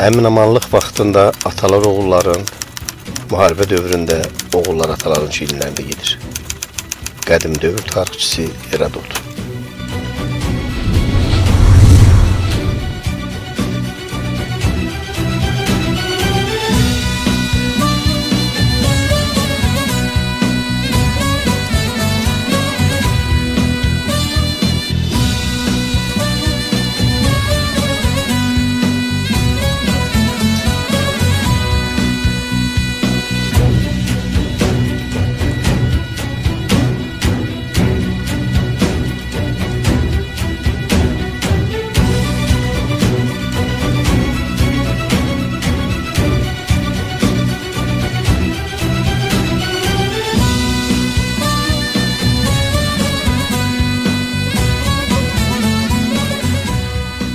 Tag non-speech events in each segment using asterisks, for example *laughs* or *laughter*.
Əminamanlıq vaxtında atalar oğulların, müharibə dövründə oğullar ataların çiyinlərində gedir. Qədim dövr tarixçisi Herodot.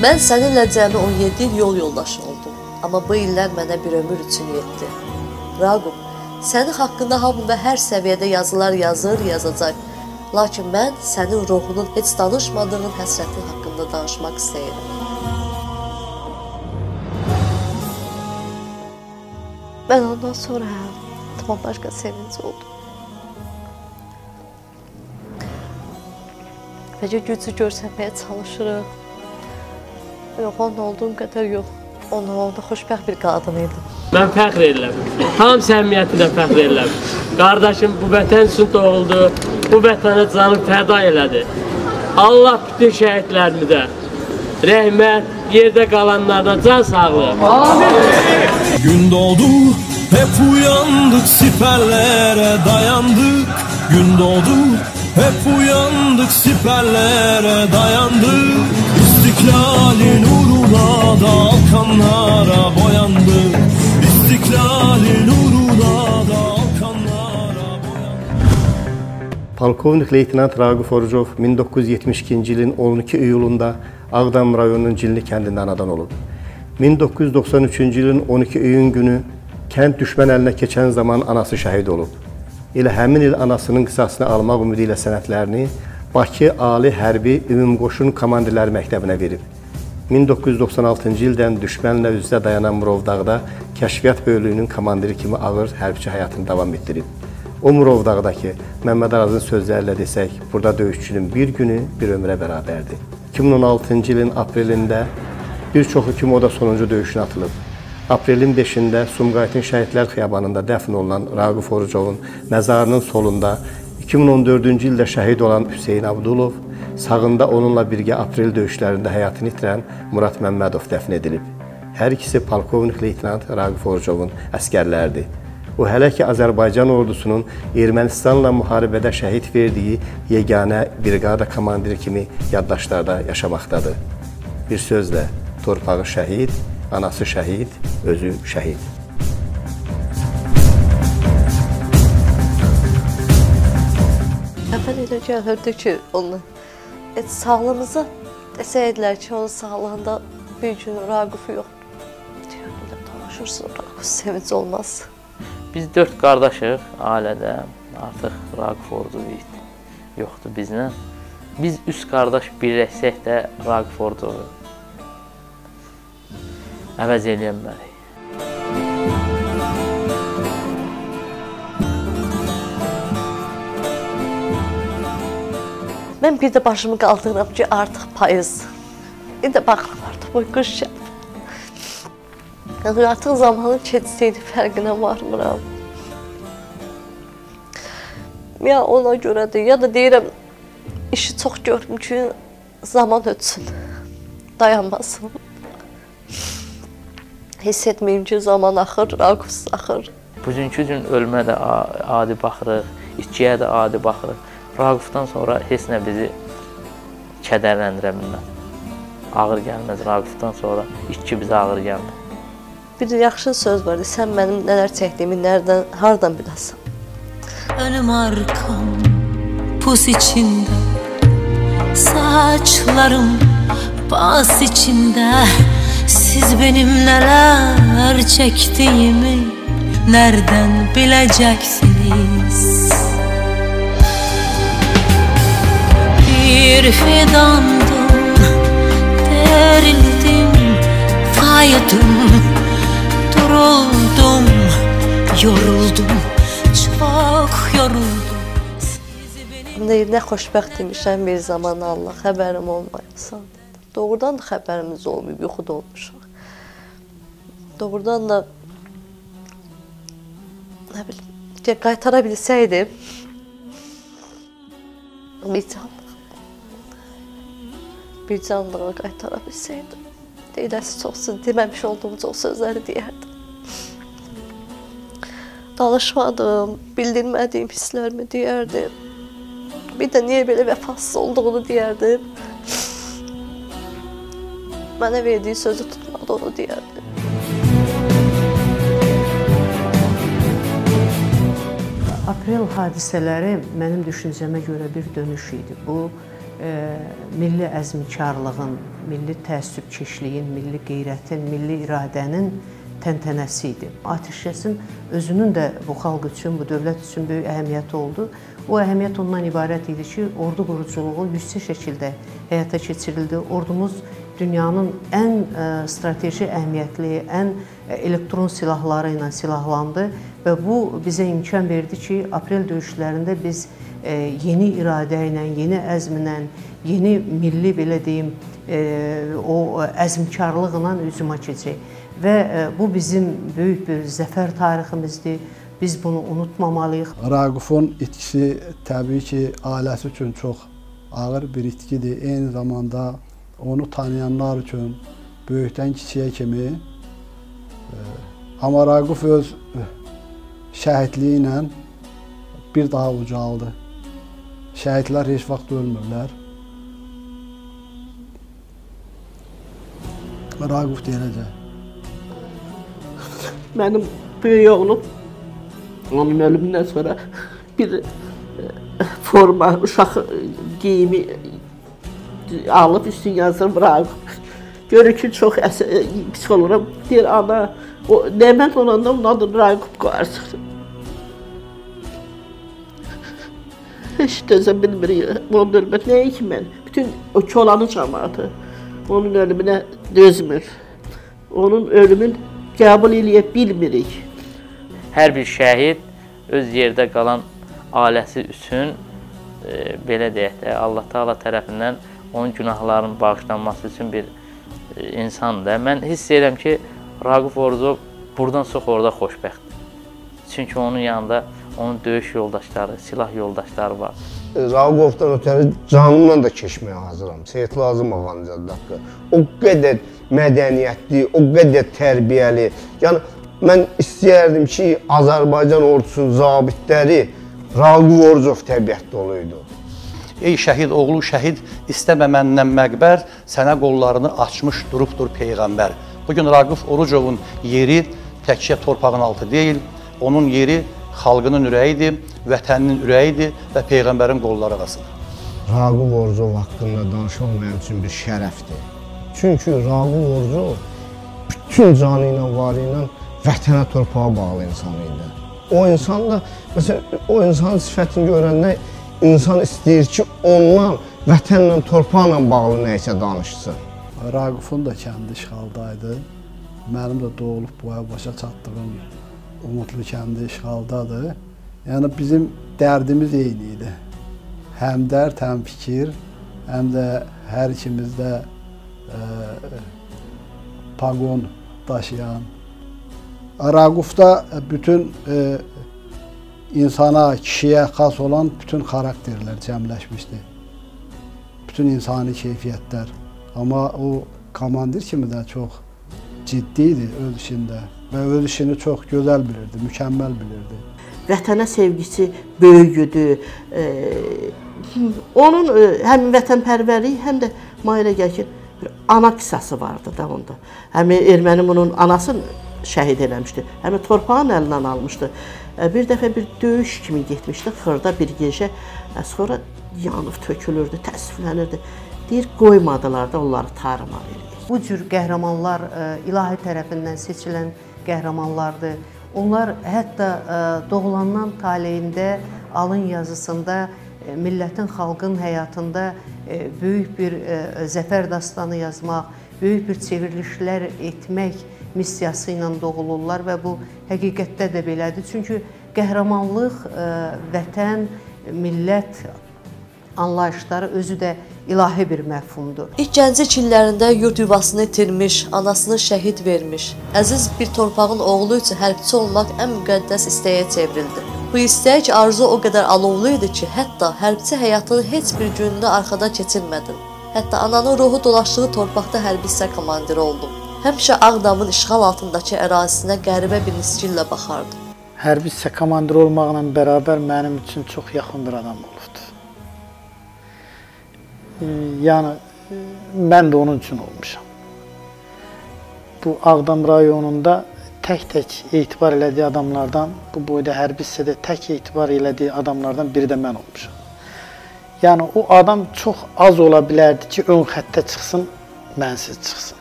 Mən səninlə cəmi 17 il yol yoldaşı oldum. Amma bu illər mənə bir ömür üçün yetdi. Raqub, sənin haqqında hamı və hər səviyyədə yazılar yazır, yazacaq. Lakin mən sənin ruhunun heç danışmadığın həsrətin haqqında danışmaq istəyirəm. Mən ondan sonra tamam başqa sevinç oldum. Bəlkə gücü görsənməyə çalışırıq. Yox, onun olduğum qədər yox. Onun onda xoşbəxt bir qadın idi. Mən fəxr edirəm. Tam səmimiyyətinə fəxr edirəm. Qardaşım bu vətən üçün doğuldu. Bu vətənə canı fəda elədi. Allah bütün şəhidlərimizə rəhmət, yerdə qalanlarına can sağlığı. Gün doğdu hep uyandık siperlere dayandık Gün doğdu hep uyandık siperlere dayandık İstiklalin uğruna da alkanlara boyandık İstiklalin uğruna da alkanlara boyandık Polkovnik Leytenant Raqif Orucov 1972-ci ilin 12 iyulunda Ağdam rayonunun Cilli kəndində anadan olub. 1993-cü ilin 12 iyun günü kənd düşmən əlinə keçən zaman anası şəhid olub. Elə həmin il anasının qisasını almaq ümidi ilə sənədlərini Bakı Ali Hərbi Ümumqoşun Komandirləri Məktəbinə verib. 1996-cı ildən düşmənlə üz-üzə dayanan Murovdağda kəşfiyyat bölüyünün komandiri kimi ağır hərbçi həyatını davam etdirib. O Murovdağdakı Məmməd Arazın sözlərlə desək, burada döyüşçünün bir günü bir ömrə bərabərdir. 2016-cı ilin aprelində bir çoxu kimi o da sonuncu döyüşünə atılıb. Aprelin 5-də Sumqayıtın Şəhidlər Xiyabanında dəfn olunan Raqif Orucovun məzarının solunda 2014-cü ildə şəhid olan Hüseyn Abdulov, sağında onunla birgə aprel döyüşlərində həyatını itirən Murad Məmmədov dəfn edilib. Hər ikisi polkovnik leytenant Raqif Orucovun əskərləridir. O hələ ki Azərbaycan ordusunun Ermənistanla müharibədə şəhid verdiyi yeganə briqada komandiri kimi yaddaşlarda yaşamaqdadır. Bir sözlə, torpağı şəhid, anası şəhid, özü şəhid. Əvvəl elə gəlirdi ki, onu et sağlığımıza desəydilər ki, onun sağlığında bir gün Raqifi yox. Deyirlər, danışırsın, Raqif sevinç olmaz. Biz dörd qardaşıq ailədə. Artıq Raqif Ordu yoxdur bizlə. Biz üç qardaş birləşsək də Raqif Ordu əvəz eləyə bilmərik. Mən bir də başımı qaldırıram ki, artıq payız. İndi baxıram artıq bu qış gəldi. Yəni artıq zamanın keçdiyini fərqinə varmıram. Ya ona görədir, ya da deyirəm işi çox görüm ki, zaman ötsün, dayanmasın. Hiss etməyim ki, zaman axır, Raqus axır. Bugünkü gün ölmə də adi baxırıq, içkiyə də adi baxırıq. Raqifdən sonra heç nə bizi kədərləndirə bilməz. Ağır gəlməz Raqifdən sonra içki bizə ağır gəlməz. Bir yaxşı söz var, sən mənim nələr çəkdiyimi nereden, hardan biləsən? Önüm arkam pus içinde Saçlarım pas içinde Siz benim neler çektiğimi Nereden bileceksiniz Bir fidandım. Derildim saydım Duruldum, yoruldum. Çok yoruldum. Ne, nə xoşbəxt imişəm bir zaman Allah xəbərim olmayasan. Doğrudan da xəbərimiz olmayıb, yuxuda olmuşuq. Doğrudan da nə bilim, qaytara bilsəydim. Canlıq bir canlığa qaytara bilsəydim deyiləsi çoxsun, deməmiş olduğum çox sözləri deyərdim. Danışmadım, bildirmədiyim hisslərimi deyərdim. Bir də niyə belə vəfasız olduğunu deyərdim. Mənə verdiyi sözü tutmadı, onu deyərdim. Aprel hadisələri mənim düşüncəmə görə bir dönüş idi. Bu milli əzmkarlığın, milli təəssübkeşliyin, milli qeyrətin, milli iradənin təntənəsi idi. Atəşkəsin özünün də bu xalq üçün, bu dövlət üçün böyük əhəmiyyəti oldu. O əhəmiyyət ondan ibarət idi ki, ordu quruculuğu yüksək şəkildə həyata keçirildi. Ordumuz dünyanın ən ə, strateji əhəmiyyətli, ən ə, elektron silahları ilə silahlandı və bu bizə imkan verdi ki, aprel döyüşlərində biz yeni iradə ilə, yeni əzmlə, yeni milli belə deyim, ə, o əzmkarlıqla hücuma keçək. Və ə, bu bizim böyük bir zəfər tariximizdir. Biz bunu unutmamalıyıq. Raqufun itkisi təbii ki, ailəsi üçün çox ağır bir itkidir. Eyni zamanda onu tanıyanlar üçün böyükdən kiçiyə kimi e, amma Raquf öz e, şəhidliyi ilə bir daha ucaldı. Şəhidlər heç vaxt ölmürlər. Raquf deyiləcək. *laughs* Mənim böyük oğlum onun ölümündən sonra bir e, forma, uşaq geyimi alıb üstün yazır bırak. Görür ki çox əsə, pis oluram. Deyir ana, o Nemət olanda onun adını Raqib qoyarsın. Heç dözə bilmirik. Onun ölümə nəyə ki mən? Bütün o kolanı cəmaatı onun ölümünə dözmür. Onun ölümün qəbul eləyə bilmirik. Hər bir şəhid öz yerdə qalan ailəsi üçün e, belə deyək də Allah Taala tərəfindən onun günahlarının bağışlanması üçün bir e, insandır. Mən hiss edirəm ki, Raqif Orzov burdan çox orada xoşbəxtdir. Çünki onun yanında onun döyüş yoldaşları, silah yoldaşları var. Raqovdan ötəri canımla da keçməyə hazıram. Seyid Lazım ağanın haqqı. O qədər mədəniyyətli, o qədər tərbiyəli. Yəni mən istəyərdim ki, Azərbaycan ordusunun zabitləri Raqov Orzov təbiətdə olaydı. Ey şəhid oğlu şəhid istəmə məndən məqbər, sənə qollarını açmış durubdur peyğəmbər. Bu gün Raqif Orucovun yeri təkcə torpağın altı deyil, onun yeri xalqının ürəyidir, vətəninin ürəyidir və peyğəmbərin qolları arasıdır. Raqib Orzov haqqında danışmaq mənim üçün bir şərəfdir. Çünki Raqib Orzov bütün canı ilə, varı ilə vətənə, torpağa bağlı insan idi. O insan da, məsələn, o insanın sifətini görəndə insan istəyir ki, ondan vətənlə, torpaqla bağlı nəyisə danışsın. Raqifun da kəndi işğaldaydı. Mənim də doğulub boya başa çatdığım Umudlu kəndi işğaldadır. Yəni bizim dərdimiz eyni idi. Həm dərd, həm fikir, həm də hər ikimizdə e, paqon daşıyan. Raqufda bütün e, insana, kişiyə xas olan bütün xarakterlər cəmləşmişdi. Bütün insani keyfiyyətlər. Amma o komandir kimi də çox ciddi idi öz işində və öz işini çox gözəl bilirdi, mükəmməl bilirdi. Vətənə sevgisi böyük idi. Ee, onun e, həm vətənpərvərliyi, həm də mənə gəlir ki, bir ana qissası vardı da onda. Həm erməni bunun anasını şəhid eləmişdi, həm torpağın əlindən almışdı. Bir dəfə bir döyüş kimi getmişdi, xırda bir gecə, sonra yanıb tökülürdü, təəssüflənirdi. Deyir, qoymadılar da onları tarıma eləyir. Bu cür qəhrəmanlar ilahi tərəfindən seçilən qəhrəmanlardır. Onlar hətta doğulandan taleyində, alın yazısında millətin, xalqın həyatında böyük bir zəfər dastanı yazmaq, böyük bir çevrilişlər etmək missiyası ilə doğulurlar və bu həqiqətdə də belədir. Çünki qəhrəmanlıq vətən, millət anlayışları özü də ilahi bir məfhumdur. İlk gənclik illərində yurd yuvasını itirmiş, anasını şəhid vermiş, əziz bir torpağın oğlu üçün hərbçi olmaq ən müqəddəs istəyə çevrildi. Bu istək, arzu o qədər alovlu idi ki, hətta hərbçi həyatının heç bir gününü arxada keçirmədin. Hətta ananın ruhu dolaşdığı torpaqda hərbi hissə komandiri oldum. Həmişə Ağdamın işğal altındakı ərazisinə qəribə bir nisgillə baxardım. Hərbi hissə komandiri olmaqla bərabər mənim üçün çox yaxın bir adam olubdu. Yəni mən də onun üçün olmuşam. Bu Ağdam rayonunda tək-tək etibar elədiyi adamlardan, bu boyda hərbi hissədə tək etibar elədiyi adamlardan biri də mən olmuşam. Yəni o adam çox az ola bilərdi ki, ön xəttə çıxsın, mənsiz çıxsın.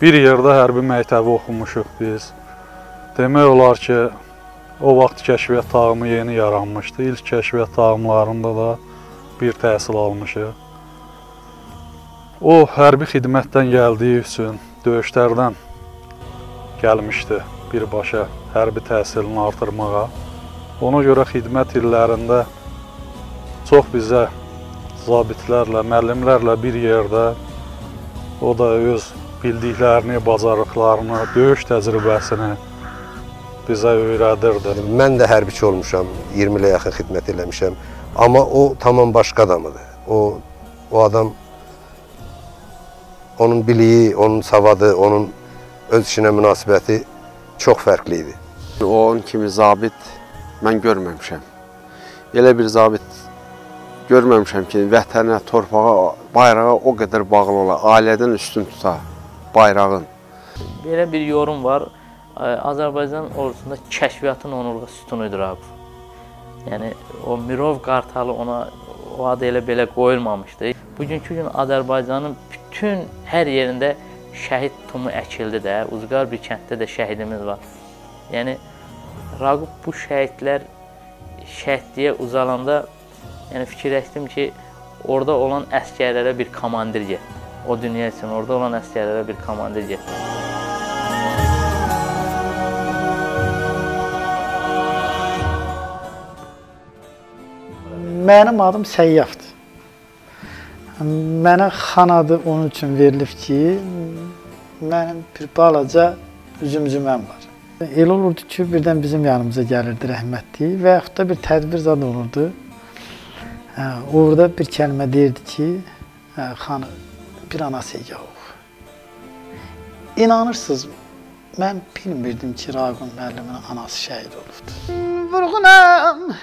Bir yerdə hərbi məktəbi oxumuşuq biz. Demək olar ki, o vaxt kəşfiyyat tağımı yeni yaranmışdı. İlk kəşfiyyat tağımlarında da bir təhsil almışıq. O hərbi xidmətdən gəldiyi üçün döyüşlərdən gəlmişdi birbaşa hərbi təhsilini artırmağa. Ona görə xidmət illərində çox bizə zabitlərlə, müəllimlərlə bir yerdə o da öz bildiklərini, bacarıqlarını, döyüş təcrübəsini bizə öyrədirdi. Mən də hərbiçi olmuşam, 20 ilə yaxın xidmət eləmişəm. Amma o tamam başqa adamıdır. O o adam onun biliyi, onun savadı, onun öz işinə münasibəti çox fərqli idi. Onun kimi zabit mən görməmişəm. Elə bir zabit görməmişəm ki, vətənə, torpağa, bayrağa o qədər bağlı ola, ailədən üstün tuta bayrağın. Belə bir yorum var. Azərbaycan ordusunda kəşfiyyatın onurğa sütunudur abi. Yəni o Mirov qartalı ona o adı elə belə qoyulmamışdı. Bugünkü gün Azərbaycanın bütün hər yerində şəhid tumu əkildi də. Uzqar bir kənddə də şəhidimiz var. Yəni Raqub bu şəhidlər şəhidliyə uzalanda yəni fikirləşdim ki, orada olan əskərlərə bir komandir getdi. O dünya üçün orada olan əskərlərə bir komandir getdi. Mənim adım Səyyafdır. Mənə xan adı onun üçün verilib ki, mənim bir balaca üzümcüməm var. Elə olurdu ki, birdən bizim yanımıza gəlirdi rəhmətli və yaxud da bir tədbir zad olurdu. Hə, orada bir kəlmə deyirdi ki, hə, xanı bir anası yox. İnanırsınız, mən bilmirdim ki, Raqun müəllimin anası şəhid olubdu. Vurğunam,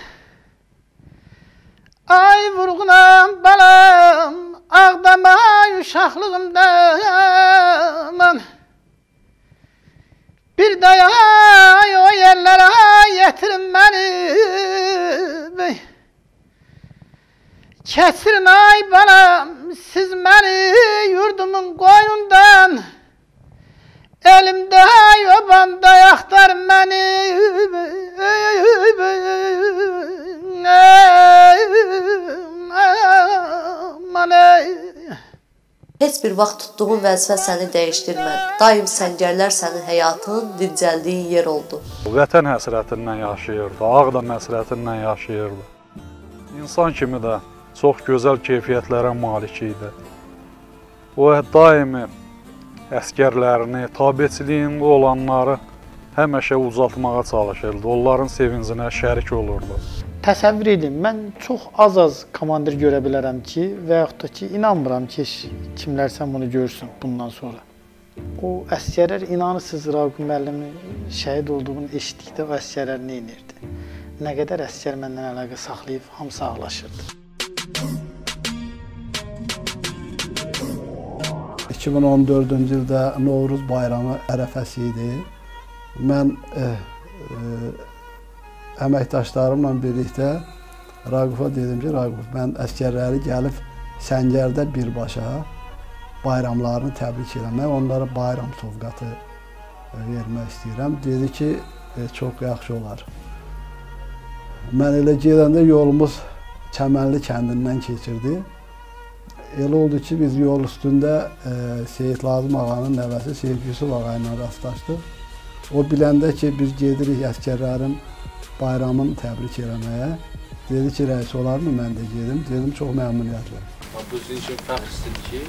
ay vurğunam balam, ağdama uşaqlığımda mən. Bir dayay o yerlərə yetirin məni. Kəsirin ay balam, siz məni yurdumun qoyundan. Elimdə yobanda yaxtar məni. Heç bir vaxt tutduğun vəzifə səni dəyişdirmədi. Daim səngərlər sənin həyatının dincəldiyi yer oldu. Vətən həsrətindən yaşayırdı, Ağdam həsrətindən yaşayırdı. İnsan kimi də çox gözəl keyfiyyətlərə malik idi. O daimi əskərlərini, tabiçiliyində olanları həmişə uzatmağa çalışırdı. Onların sevincinə şərik olurdu. Təsəvvür edin, mən çox az-az komandir görə bilərəm ki, və yaxud da ki, inanmıram ki, kimlərsə bunu görsün bundan sonra. O əsgərlər inanırsınız Raqib müəllimin şəhid olduğunu eşitdikdə o əsgərlər nə edirdi? Nə qədər əsgər məndən əlaqə saxlayıb hamısı ağlaşırdı. 2014-cü ildə Novruz bayramı ərəfəsi idi. Mən e, e, əməkdaşlarımla birlikdə Raqufa dedim ki, Raquf, mən əskərləri gəlib Səngərdə birbaşa bayramlarını təbrik eləmək, onlara bayram sovqatı e, vermək istəyirəm. Dedi ki, e, çox yaxşı olar. Mən elə gedəndə yolumuz Çəmənli kəndindən keçirdi. Elə oldu ki, biz yol üstündə e, Seyid Lazım ağanın nəvəsi Seyid Yusuf ağa ilə rastlaşdıq. O biləndə ki, biz gedirik əsgərlərin bayramını təbrik eləməyə. Dedi ki, rəis olarmı mən də gedim. Dedim, çox məmnuniyyətlə. Bu sizin üçün fəxrsizdir ki,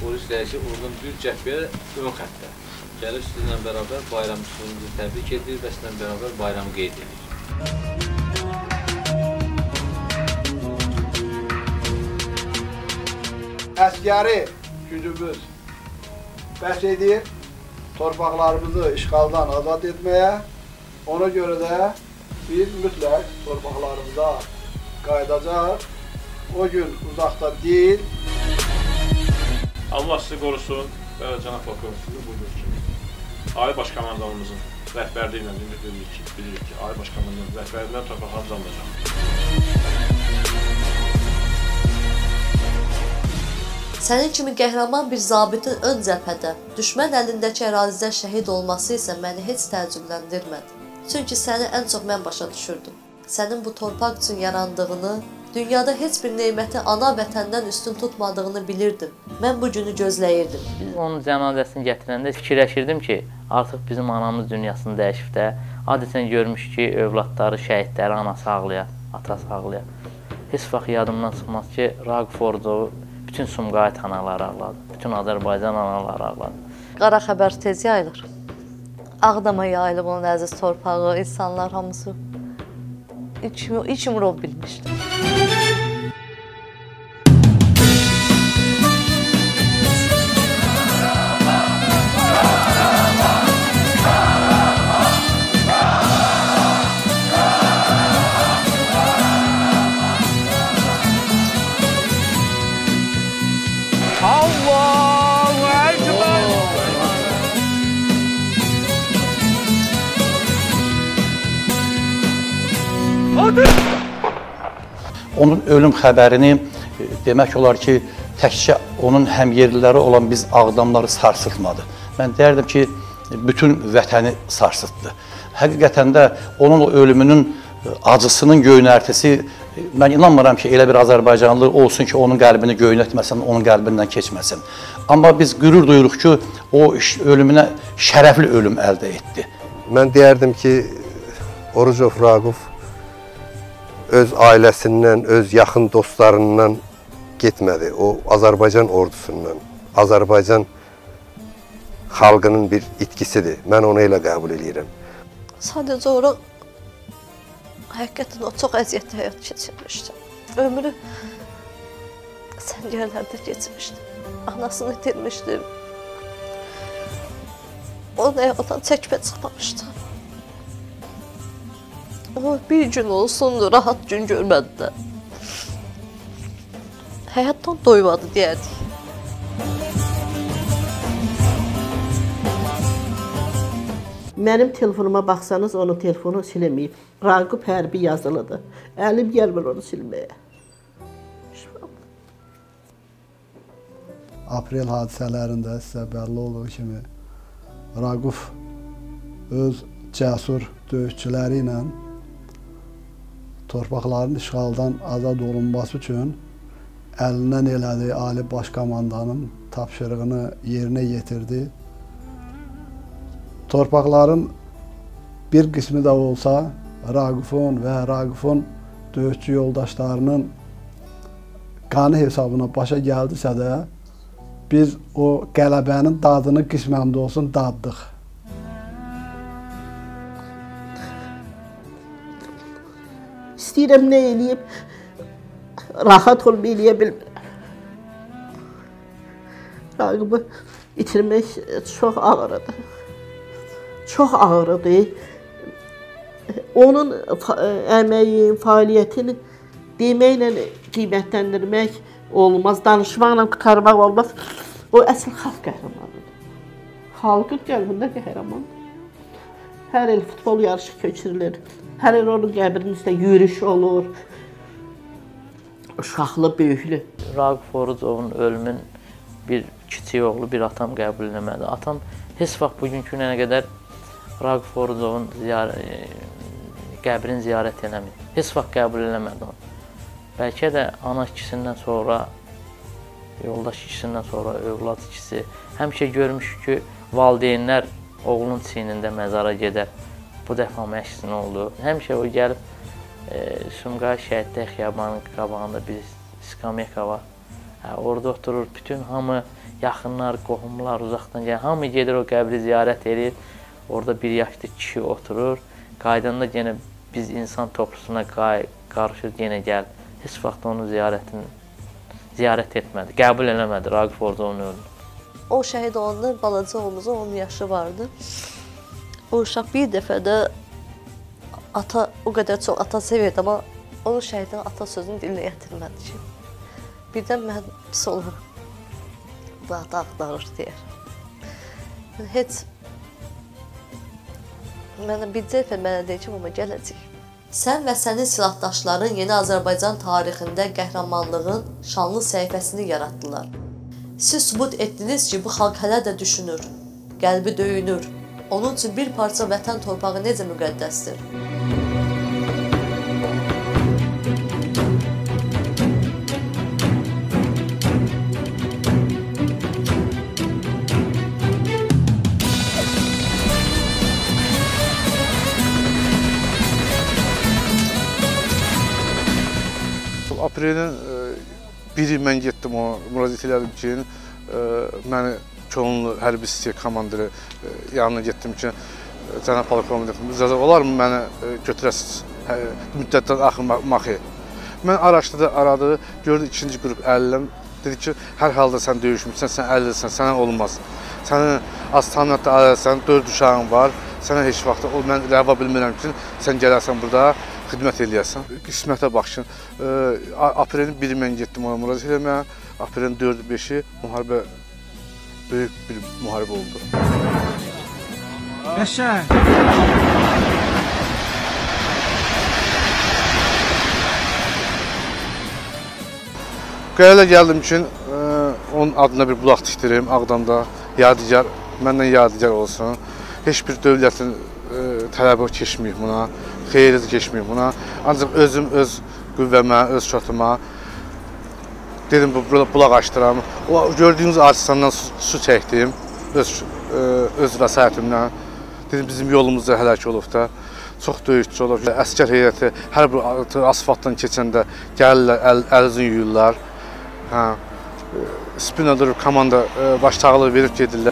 polis rəisi oradan düz cəhbəyə ön xəttə gəlir sizinlə bərabər bayram üsulunu təbrik edir və sizlə bərabər bayramı qeyd edir. Əskəri gücümüz bəs edir torpaqlarımızı işğaldan azad etməyə. Ona görə də biz mütləq torpaqlarımıza qayıdacaq. O gün uzaqda deyil. Allah sizi qorusun və cənab prokuror sizi buyurur ki, Ali Baş Komandanımızın rəhbərliyi ilə ümid edirik ki, bilirik ki, Ali Baş Komandanın rəhbərliyindən torpaqlarımız alınacaq. Sənin kimi qəhrəman bir zabitin ön cəbhədə, düşmən əlindəki ərazidə şəhid olması isə məni heç təəccübləndirmədi. Çünki səni ən çox mən başa düşürdüm. Sənin bu torpaq üçün yarandığını, dünyada heç bir neməti ana vətəndən üstün tutmadığını bilirdim. Mən bu günü gözləyirdim. Biz onun cənazəsini gətirəndə fikirləşirdim ki, artıq bizim anamız dünyasını dəyişib də, adətən görmüş ki, övladları, şəhidləri anası ağlayar, atası ağlayar. Heç vaxt yadımdan çıxmaz ki, Raqif Ordovu bütün Sumqayıt anaları ağladı, bütün Azərbaycan anaları ağladı. Qara xəbər tez yayılır. Ağdama yayılıb onun əziz torpağı, insanlar hamısı iç, iç mürov bilmişdi. Ölüm xəbərini e, demək olar ki, təkcə onun həmyerliləri olan biz Ağdamları sarsıtmadı. Mən deyərdim ki, bütün vətəni sarsıtdı. Həqiqətən də onun o ölümünün e, acısının göynərtisi e, mən inanmıram ki, elə bir Azərbaycanlı olsun ki, onun qəlbini göynətməsin, onun qəlbindən keçməsin. Amma biz qürur duyuruq ki, o ölümünə şərəfli ölüm əldə etdi. Mən deyərdim ki, Orucov Raquf öz ailəsindən, öz yaxın dostlarından getmədi. O Azərbaycan ordusundan, Azərbaycan xalqının bir itkisidir. Mən onu elə qəbul edirəm. Sadəcə ora həqiqətən o çox əziyyətli həyat keçirmişdi. Ömrü səngərlərdə keçmişdi. Anasını itirmişdi. O həyatdan çəkmə çıxmamışdı. O bir gün olsun rahat gün görmədi də. Həyatdan doymadı deyərdik. Mənim telefonuma baxsanız onun telefonu silinməyib. Raqib hərbi yazılıdır. Əlim gəlmir onu silməyə. Aprel hadisələrində sizə bəlli olduğu kimi Raquf öz cəsur döyüşçüləri ilə torpaqların işğaldan azad olunması üçün əlindən elədiyi Ali Baş Komandanın tapşırığını yerinə yetirdi. Torpaqların bir qismi də olsa Raqifun və Raqifun döyüşçü yoldaşlarının qanı hesabına başa gəldisə də biz o qələbənin dadını qismən də olsun daddıq. İstəyirəm nə eləyib, rahat bilmirəm. Raqibi itirmək çox ağırdır. Çox ağırdır. Onun əməyi, fəaliyyətini deməklə qiymətləndirmək olmaz, danışmaqla qurtarmaq olmaz. O əsl xalq qəhrəmanıdır. Xalqın qəlbində qəhrəmandır. Hər il futbol yarışı keçirilir. Onun qəbrinin üstə yürüyüş olur. Uşaqlı, böyüklü. Raqif Orucovun ölümün bir kiçik oğlu, bir atam qəbul eləmədi. Atam heç vaxt bugünkü günə qədər Raqif Orucovun ziyar e, qəbrini ziyarət eləmir. Heç vaxt qəbul eləmədi onu. Bəlkə də ana ikisindən sonra yoldaş ikisindən sonra övlad ikisi. Həmişə görmüşük ki, valideynlər oğlun çiynində məzara gedər. Bu dəfə amma əksinə oldu. Həmişə o gəlib e, Sumqayıt Şəhidlər Xiyabanının qabağında bir skamyaka var. Hə, orada oturur, bütün hamı yaxınlar, qohumlar, uzaqdan gələn hamı gedir o qəbri ziyarət edir. Orada bir yaşlı kişi oturur. Qaydanda yenə biz insan toplusuna qay qarışır, yenə gəl. Heç vaxt onun ziyarətini ziyarət etmədi, qəbul eləmədi Raqif Ordu'nun ölünü. O şəhid olanda balaca oğlumuzun 10 yaşı vardı. O uşaq bir dəfə də ata o qədər çox ata sevirdi, amma onun şəhidin ata sözünü dilinə gətirmədi ki. Birdən mən pis olurum. Bu ata axtarır deyər. Heç mənə bir dəfə mənə deyir ki, mama gələcək. Sən və sənin silahdaşların yeni Azərbaycan tarixində qəhrəmanlığın şanlı səhifəsini yaratdılar. Siz sübut etdiniz ki, bu xalq hələ də düşünür, qəlbi döyünür. Onun üçün bir parça vətən torpağı necə müqəddəsdir? Aprelin e, biri mən getdim o müraciət elədim ki, e, məni Çolunlu hərbi hissiyyə komandiri e, yanına getdim ki, cənab polkovnik icazə olarmı məni götürəsiz hə, müddətdən axırmaxı. Mən araşdırdı, aradı, gördü ikinci qrup 50 dedi ki, hər halda sən döyüşmüsən, sən 50-sən, sənə olmaz. Sənin az tanınatda ailəsən, 4 uşağın var, sənə heç vaxt o mən rəva bilmirəm ki, sən gələrsən burada xidmət eləyəsən. Qismətə baxışın. Aprelin 1-i mən getdim ona müraciət eləməyə. Aprelin 4-5-i müharibə böyük bir müharibə oldu. Qəşəng. Qərara gəldim ki, onun adına bir bulaq tikdirim Ağdamda. Yadigar, məndən yadigar olsun. Heç bir dövlətin tələbi keçməyib buna xeyri keçməyim buna. Ancaq özüm öz qüvvəmə, öz şotuma dedim bu bulaq açdıram. O gördüyünüz artisandan su, su çəkdim öz ə, öz vəsaitimlə. Dedim bizim yolumuzda həlak olub da. Çox döyüşçü olub. Əskər heyəti hər bir asfaltdan keçəndə gəlirlər, əl, əlizini yuyurlar. Hə. Spina durub komanda baş sağlığı verib gedirlər.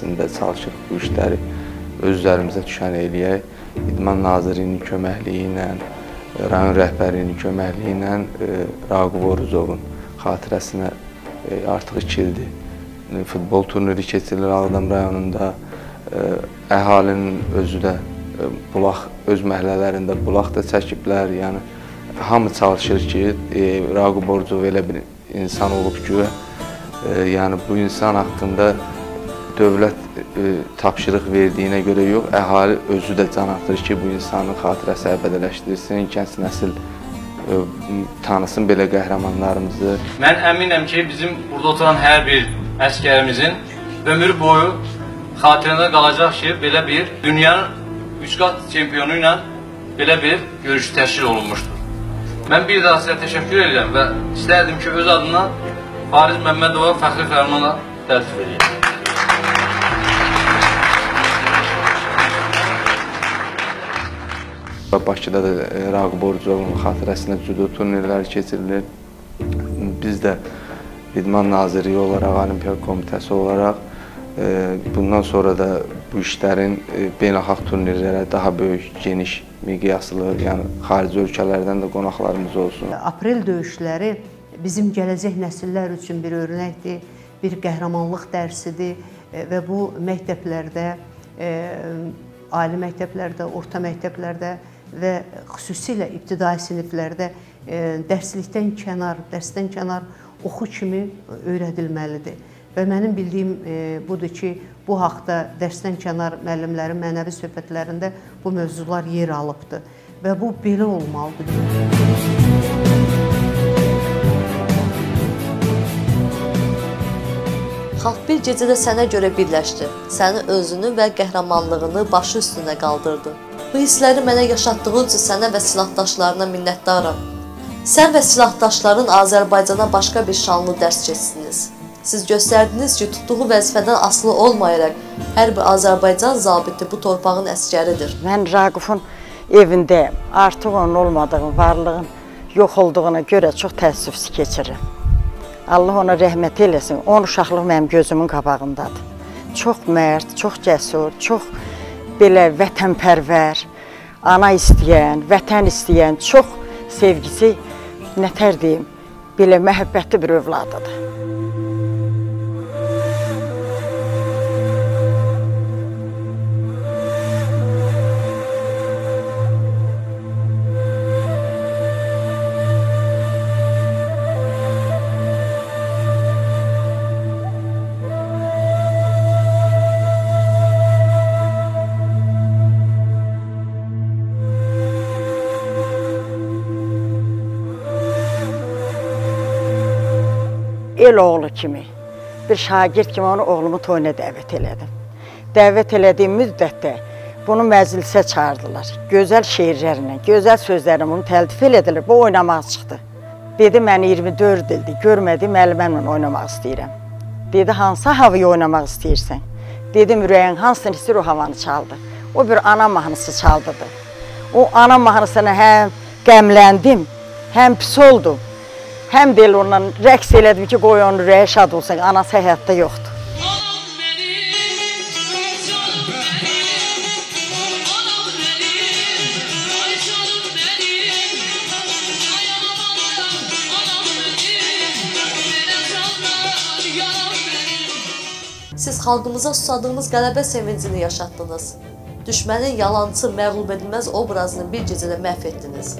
Sahəsində çalışırıq bu işləri öz üzərimizə düşən eləyək. İdman Nazirliyinin köməkliyi ilə, rayon rəhbərliyinin köməkliyi ilə Raqib Oruzovun xatirəsinə artıq 2 ildir futbol turniri keçirilir Ağdam rayonunda. Əhalinin özü də bulaq öz məhəllələrində bulaq da çəkiblər. Yəni hamı çalışır ki, Raqib Oruzov elə bir insan olub ki, yəni bu insan haqqında dövlət e, tapşırıq verdiyinə görə yox, əhali özü də can atır ki, bu insanın xatirəsi əbədələşdirilsin, gənc nəsil e, tanısın belə qəhrəmanlarımızı. Mən əminəm ki, bizim burada oturan hər bir əskərimizin ömür boyu xatirəndə qalacaq ki, belə bir dünyanın üç qat çempionu ilə belə bir görüş təşkil olunmuşdur. Mən bir daha sizə təşəkkür edirəm və istərdim ki, öz adından Fariz Məmmədova fəxri fərmanla təltif edeyim. Bakıda da Raqib Orucovun xatirəsinə cüdo turnirləri keçirilir. Biz də İdman Nazirliyi olaraq, Olimpiya Komitəsi olaraq bundan sonra da bu işlərin beynəlxalq turnirlərə daha böyük, geniş miqyaslı, yəni xarici ölkələrdən də qonaqlarımız olsun. Aprel döyüşləri bizim gələcək nəsillər üçün bir örnəkdir, bir qəhrəmanlıq dərsidir və bu məktəblərdə, ali məktəblərdə, orta məktəblərdə və xüsusilə ibtidai siniflərdə dərslikdən kənar, dərsdən kənar oxu kimi öyrədilməlidir. Və mənim bildiyim e, budur ki, bu haqda dərsdən kənar müəllimlərin mənəvi söhbətlərində bu mövzular yer alıbdı və bu belə olmalıdır. Xalq bir gecədə sənə görə birləşdi. Səni özünü və qəhrəmanlığını başı üstünə qaldırdı. Bu hissləri mənə yaşatdığın üçün sənə və silahdaşlarına minnətdaram. Sən və silahdaşların Azərbaycana başqa bir şanlı dərs keçsiniz. Siz göstərdiniz ki, tutduğu vəzifədən asılı olmayaraq hər bir Azərbaycan zabiti bu torpağın əskəridir. Mən Raqifin evindəyəm. Artıq onun olmadığını, varlığın yox olduğuna görə çox təəssüf keçirirəm. Allah ona rəhmət eləsin. Onun uşaqlıq mənim gözümün qabağındadır. Çox mərd, çox cəsur, çox belə vətənpərvər, ana istəyən, vətən istəyən, çox sevgisi, nətər deyim, belə məhəbbətli bir övladıdır. El oğlu kimi, bir şagird kimi onu oğlumu toyuna dəvət elədim. Dəvət elədiyim müddətdə bunu məclisə çağırdılar. Gözəl şeirlərlə, gözəl sözlərlə bunu təltif elədilər. Bu oynamaq çıxdı. Dedi, mən 24 ildir, görmədiyim müəllimimlə oynamaq istəyirəm. Dedi, hansı havayı oynamaq istəyirsən? Dedim, ürəyin hansını istəyir o havanı çaldı. O bir ana mahnısı çaldırdı. O ana mahnısına həm qəmləndim, həm pis oldum. Həm də elə ondan rəqs elədim ki, qoy onun ürəyi şad olsun, anası həyatda yoxdur. Siz xalqımıza susadığınız qələbə sevincini yaşatdınız. Düşmənin yalançı, məğlub edilməz obrazını bir gecədə məhv etdiniz.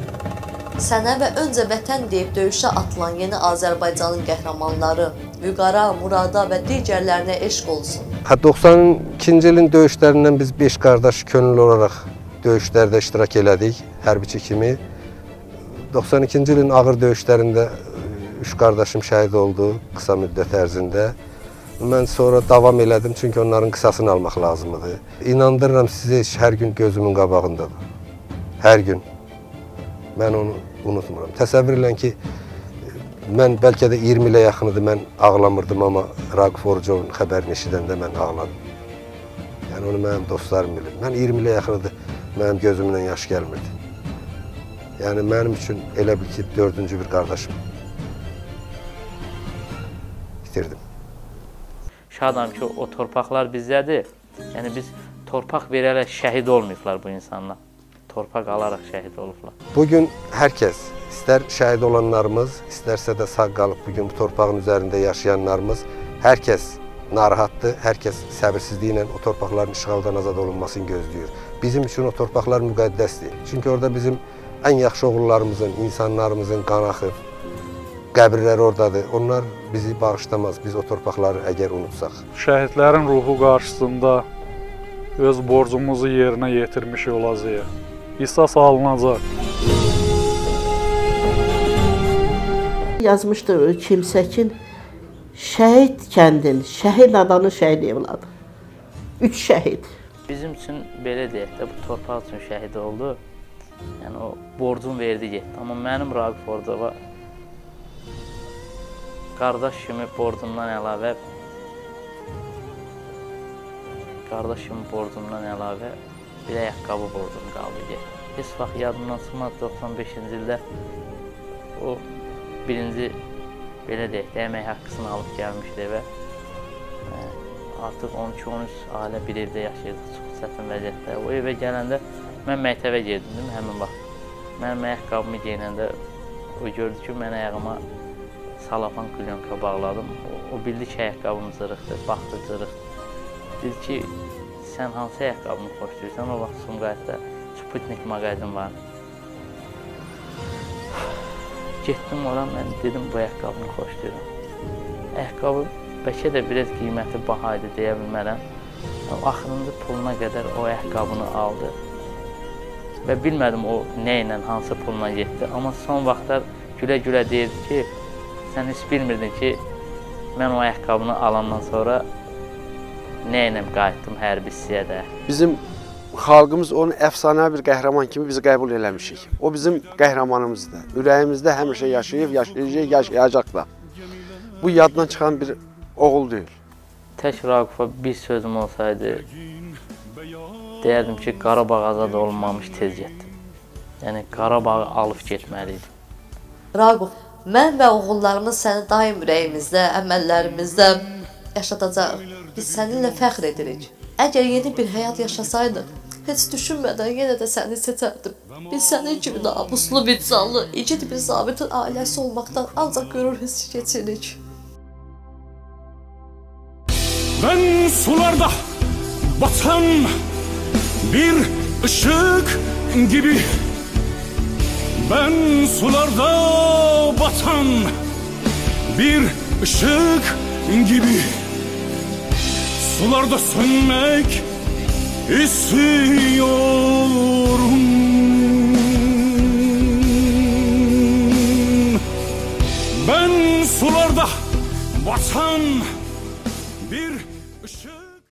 Sənə və öncə vətən deyib döyüşə atılan yeni Azərbaycanın qəhrəmanları Vüqara, Murada və digərlərinə eşq olsun. Hə 92-ci ilin döyüşlərindən biz 5 qardaş könüllü olaraq döyüşlərdə iştirak elədik, hərbiçi kimi. 92-ci ilin ağır döyüşlərində 3 qardaşım şəhid oldu qısa müddət ərzində. Mən sonra davam elədim çünki onların qısasını almaq lazım idi. İnandırıram sizi hər gün gözümün qabağındadır. Hər gün. Mən onu unutmuram. Təsəvvür edin ki, mən bəlkə də 20 ilə yaxınıdır mən ağlamırdım, amma Raqif Orucovun xəbərini eşidəndə mən ağladım. Yəni onu mənim dostlarım bilir. Mən 20 ilə yaxınıdır mənim gözümdən yaş gəlmirdi. Yəni mənim üçün elə bil ki, dördüncü bir qardaşım itirdim. Şadam ki, o torpaqlar bizdədir. Yəni biz torpaq verərək şəhid olmayıblar bu insanlar. Torpaq alaraq şəhid olublar. Bugün hər kəs, istər şəhid olanlarımız, istərsə də sağ qalıb bugün bu torpağın üzərində yaşayanlarımız, hər kəs narahatdır, hər kəs səbirsizliklə o torpaqların işğaldan azad olunmasını gözləyir. Bizim üçün o torpaqlar müqəddəsdir. Çünki orada bizim ən yaxşı oğullarımızın, insanlarımızın qan axıb, qəbirləri oradadır. Onlar bizi bağışlamaz, biz o torpaqları əgər unutsaq. Şəhidlərin ruhu qarşısında öz borcumuzu yerinə yetirmiş olacağıq. Qisas alınacaq. Yazmışdı Kimsəkin şəhid kəndin, şəhid adanın şəhid evladı. Üç şəhid. Bizim üçün belə deyək də bu torpaq üçün şəhid oldu. Yəni o borcun verdi getdi. Amma mənim Raqif Ordova qardaş kimi borcumdan əlavə qardaş kimi borcumdan əlavə bir ayaqqabı borcum qaldı getdi. Heç vaxt yadımdan çıxmaz 95-ci ildə o birinci belə deyək də əmək haqqısını alıb gəlmişdi evə. Artıq 12-13 ailə bir evdə yaşayırdıq, çox çətin vəziyyətdə. O evə gələndə mən məktəbə gedirdim həmin vaxt. Mənim ayaqqabımı geyinəndə o gördü ki, mən ayağıma salafan klyonka bağladım. O, o bildi ki, ayaqqabım cırıqdır, baxdı cırıqdır. Dedi ki, sən hansı ayaqqabını xoşlayırsan? O vaxt Sumqayıtda Sputnik mağazin var. Getdim ora, mən dedim bu ayaqqabını xoşlayıram. Ayaqqabı bəlkə də biraz qiyməti baha idi deyə bilmərəm. Axırıncı puluna qədər o ayaqqabını aldı. Və bilmədim o nə ilə, hansı pulla getdi. Amma son vaxtlar gülə-gülə deyirdi ki, sən heç bilmirdin ki, mən o ayaqqabını alandan sonra nə ilə qayıtdım hərbi hissəyə Bizim xalqımız onu əfsanəvi bir qəhrəman kimi biz qəbul eləmişik. O bizim qəhrəmanımızdır. Ürəyimizdə həmişə yaşayıb, yaşayacaq, yaşayacaq da. Bu yaddan çıxan bir oğul deyil. Tək Raqufa bir sözüm olsaydı, deyərdim ki, Qarabağ azad olunmamış tez getdim. Yəni Qarabağı alıb getməliydim. Raquf, mən və oğullarımız səni daim ürəyimizdə, əməllərimizdə yaşadacağıq. Biz səninlə fəxr edirik. Əgər yeni bir həyat yaşasaydıq, heç düşünmədən yenə də səni seçərdim. Biz sənin kimi namuslu, vicdanlı, igid bir zabitin ailəsi olmaqdan ancaq qürur hissi keçirik. Ben sularda batan bir ışık gibi Ben sularda batan bir ışık gibi Sularda sönmek istiyorum. Ben sularda batan